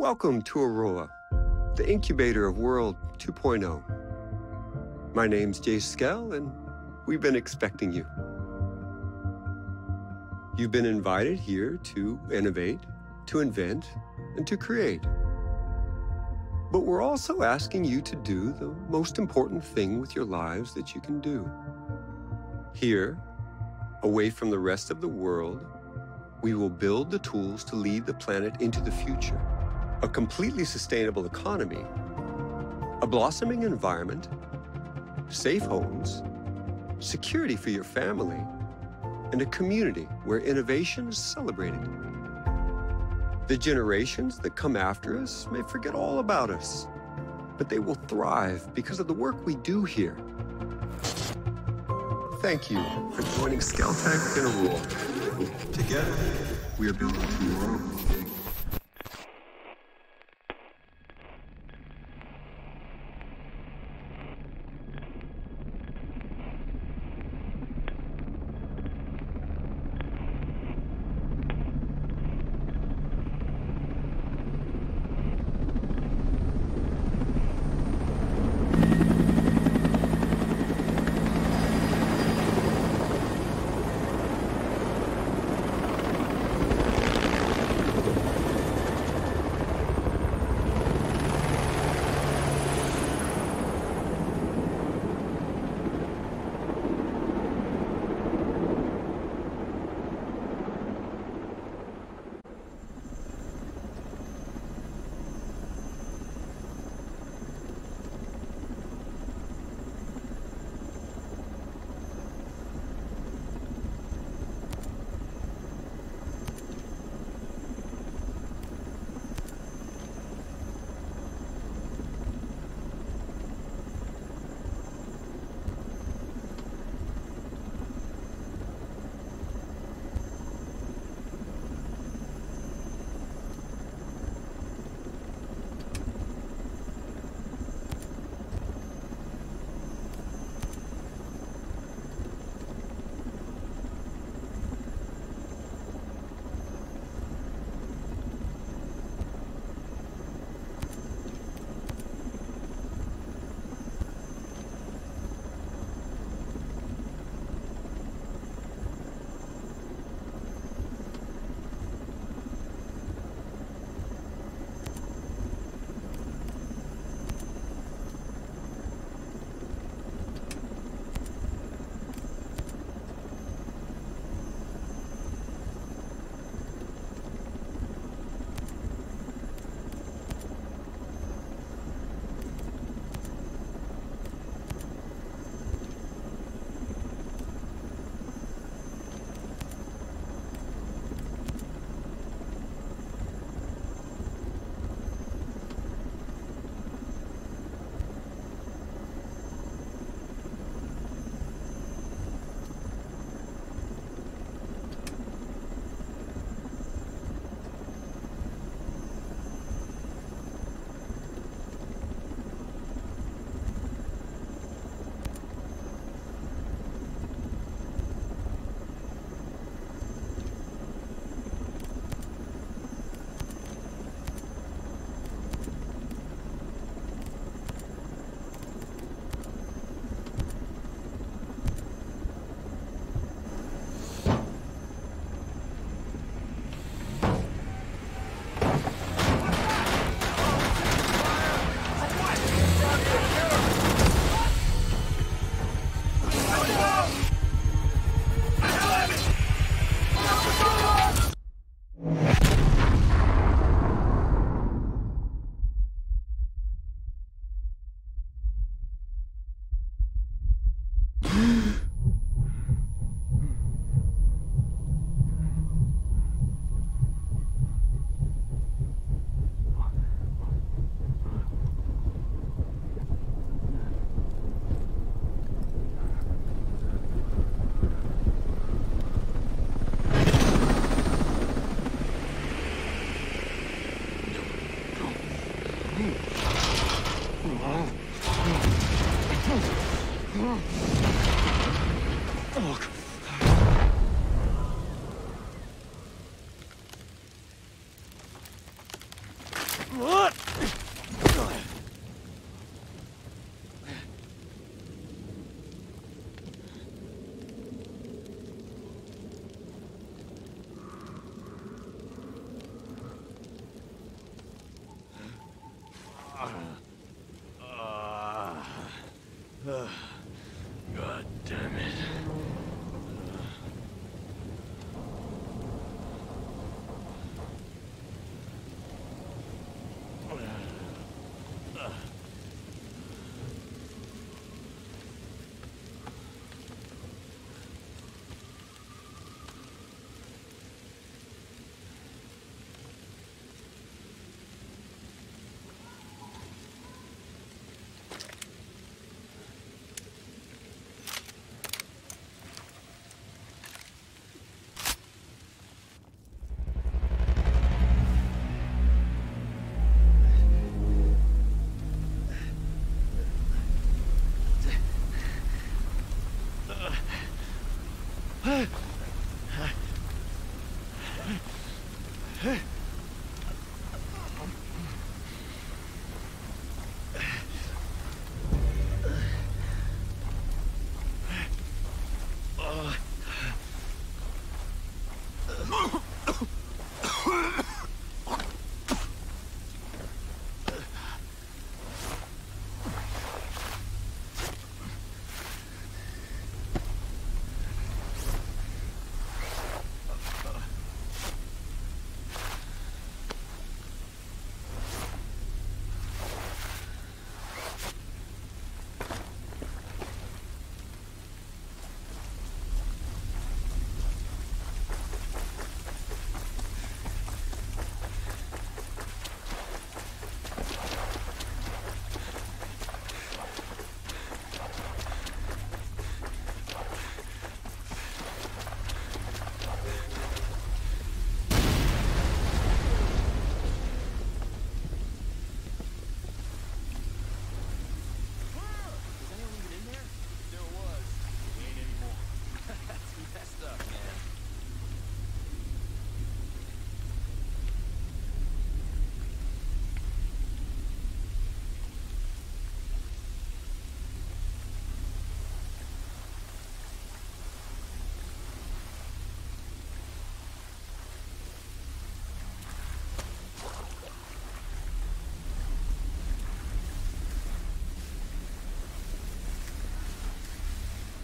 Welcome to Aurora, the incubator of World 2.0. My name's Jay Skell, and we've been expecting you. You've been invited here to innovate, to invent, and to create. But we're also asking you to do the most important thing with your lives that you can do. Here, away from the rest of the world, we will build the tools to lead the planet into the future. A completely sustainable economy, a blossoming environment, safe homes, security for your family, and a community where innovation is celebrated. The generations that come after us may forget all about us, but they will thrive because of the work we do here. Thank you for joining Skell Tech in Aurora. Together, we are building tomorrow.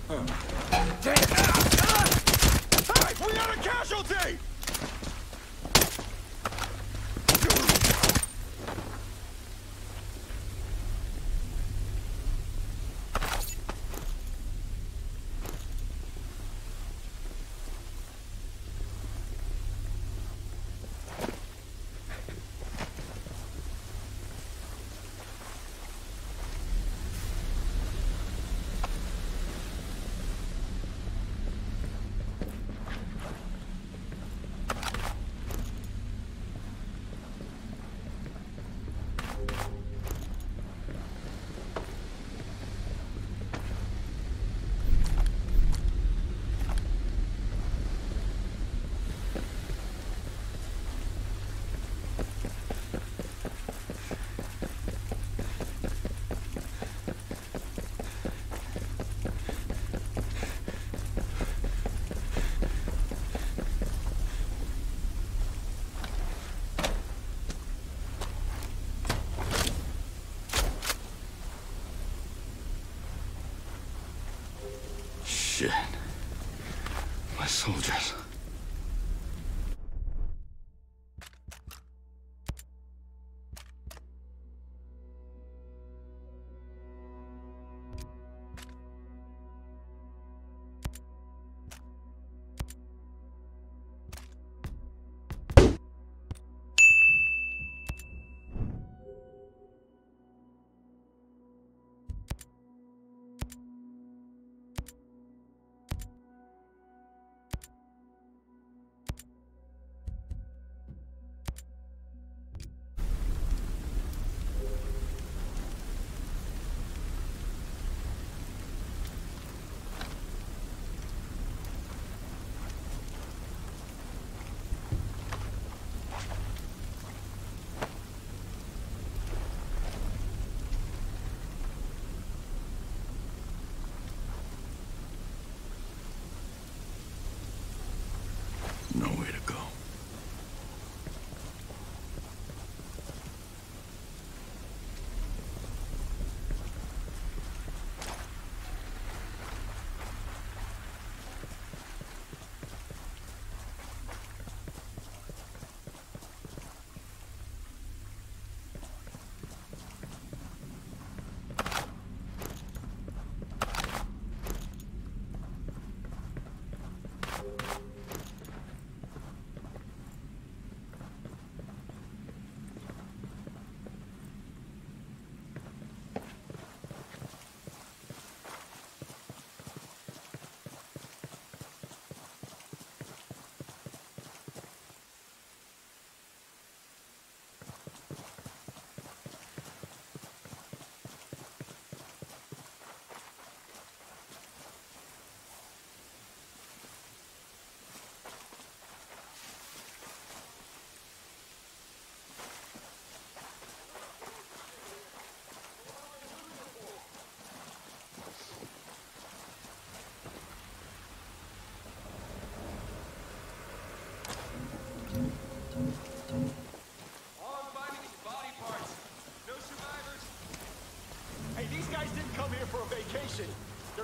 Ah, ah! Hey, we got a casualty! Shit. My soldiers.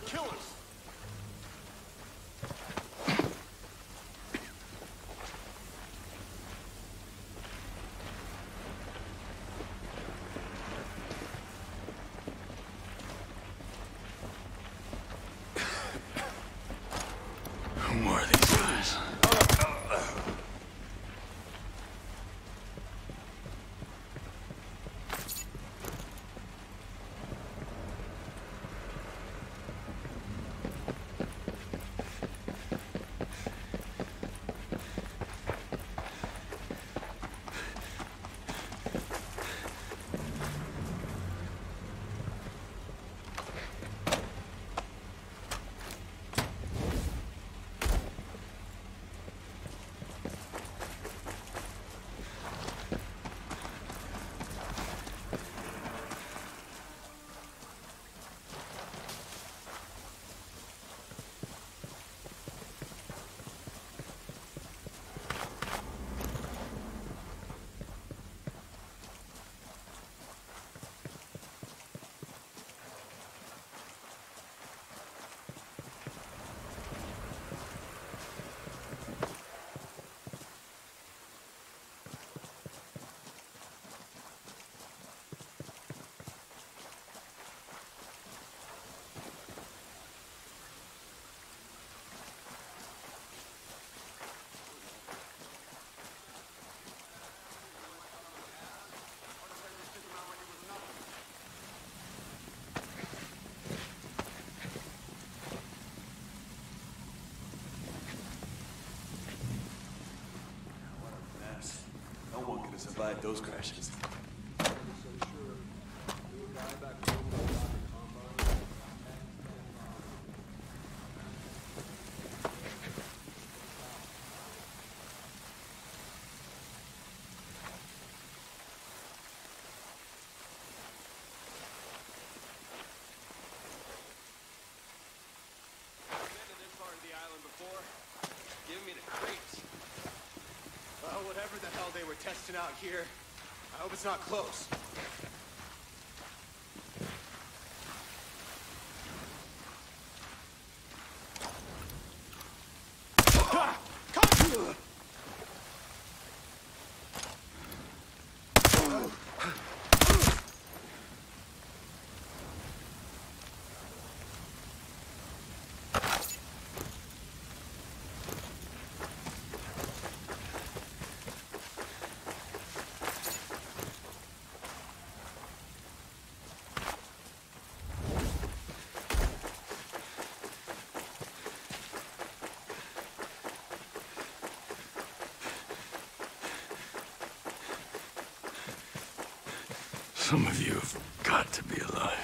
killers. Survived those crashes. Been to this part of the island before? Give me the crates. Well, whatever the hell they were testing out here, I hope it's not close. Some of you have got to be alive.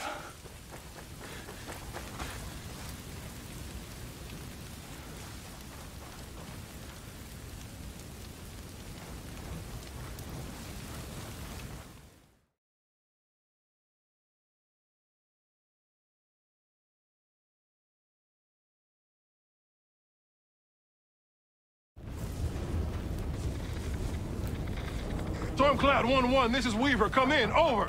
Stormcloud 1-1, this is Weaver. Come in. Over.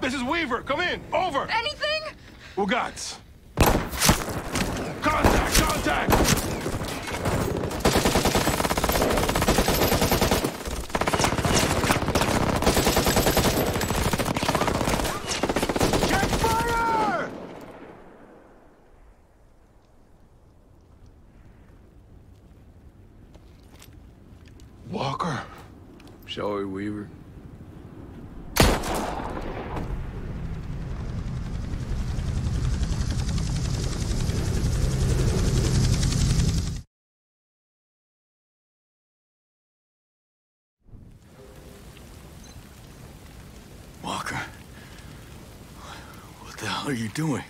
This is Weaver. Come in. Over. Anything? Ugats. Contact, contact. We, Weaver? Walker. What the hell are you doing?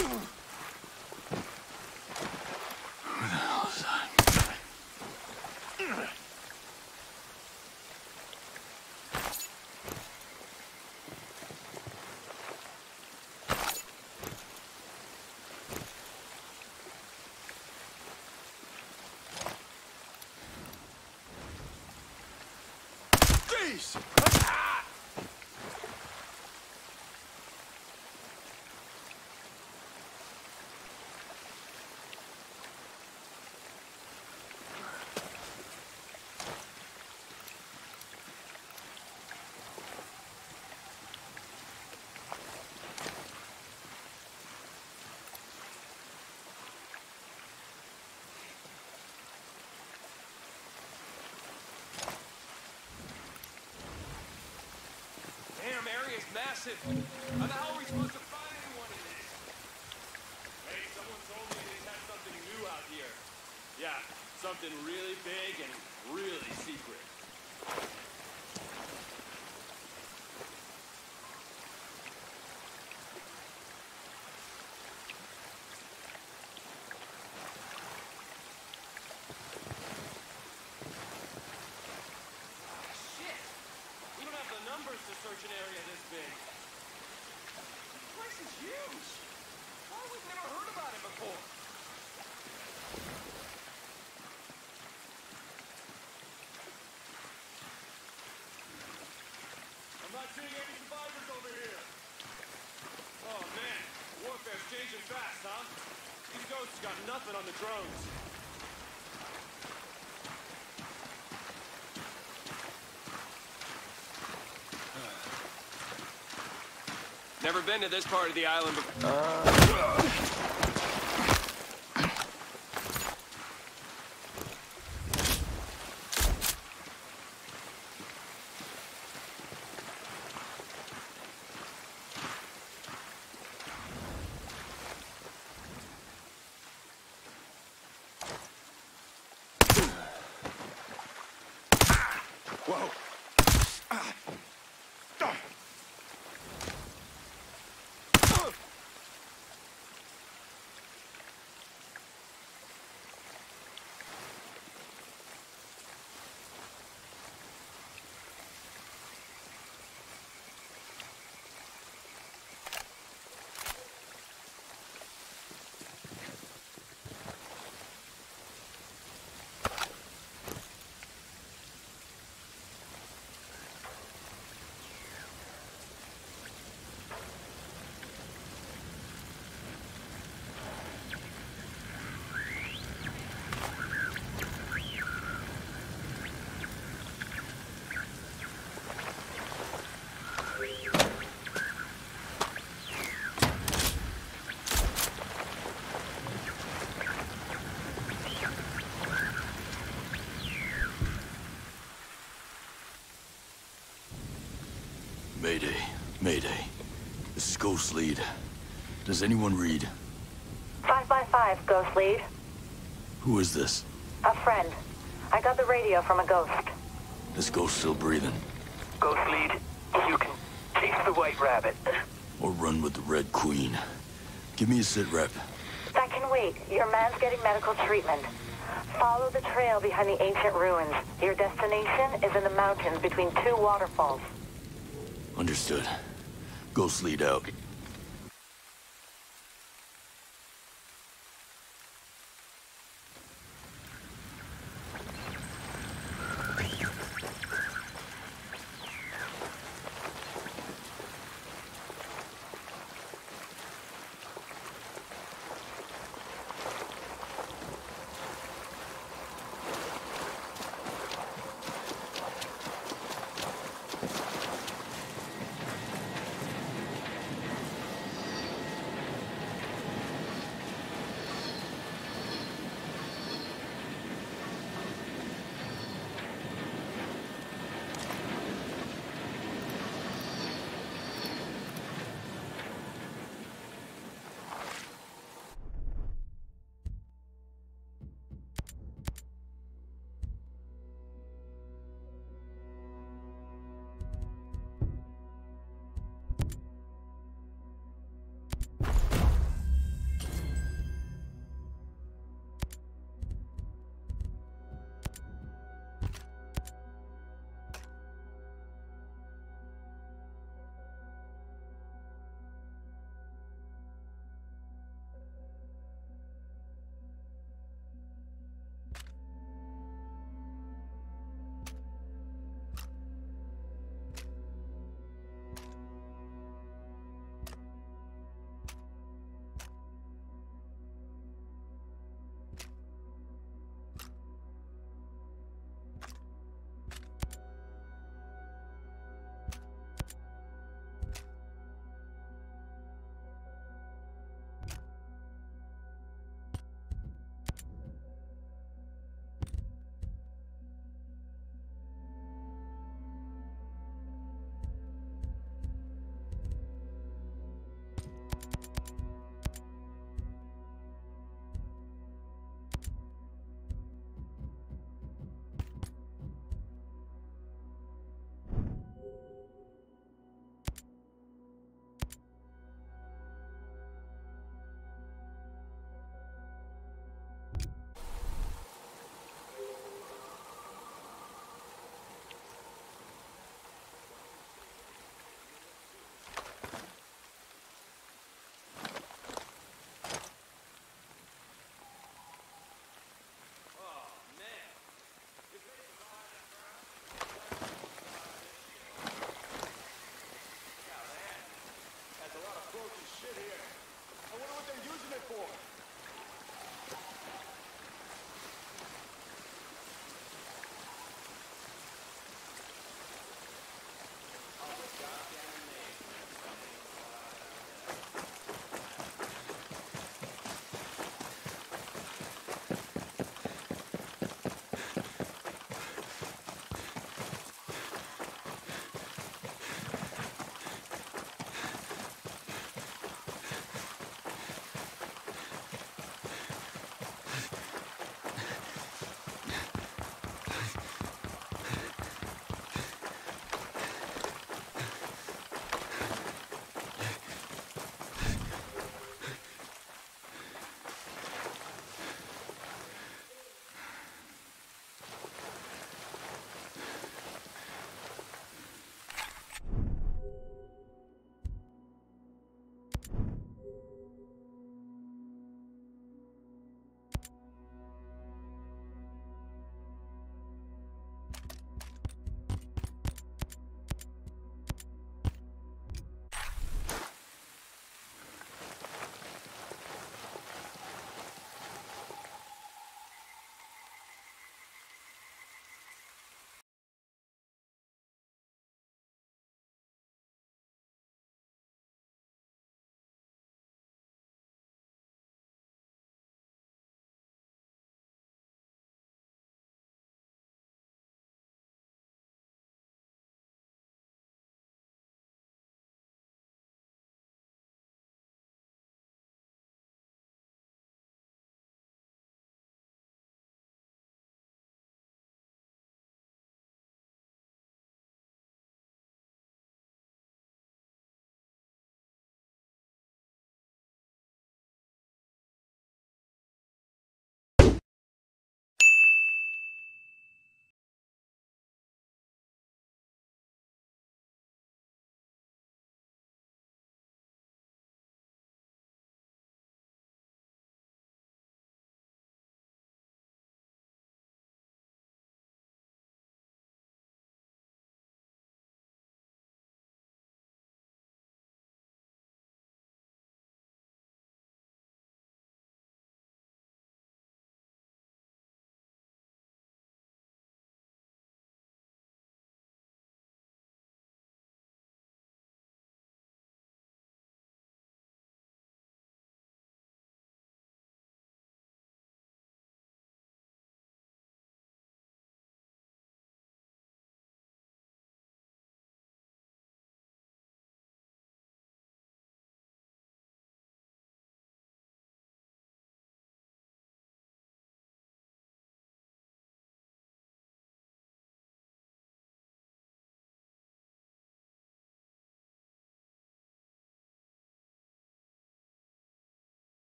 Area massive. How the hell are we supposed to find anyone in this? Hey, someone told me they had something new out here. Yeah, something really big and really secret. Ah, shit! We don't have the numbers to search an area big. This place is huge. Why have we never heard about it before? I'm not seeing any survivors over here. Oh man, warfare's changing fast, huh? These ghosts got nothing on the drones. Never been to this part of the island before. Whoa! Mayday. Mayday. This is Ghost Lead. Does anyone read? Five by five, Ghost Lead. Who is this? A friend. I got the radio from a ghost. This ghost still breathing? Ghost lead, you can chase the white rabbit. Or run with the Red Queen? Give me a sit rep. That can wait. Your man's getting medical treatment. Follow the trail behind the ancient ruins. Your destination is in the mountains between two waterfalls. Understood. Ghost Lead out.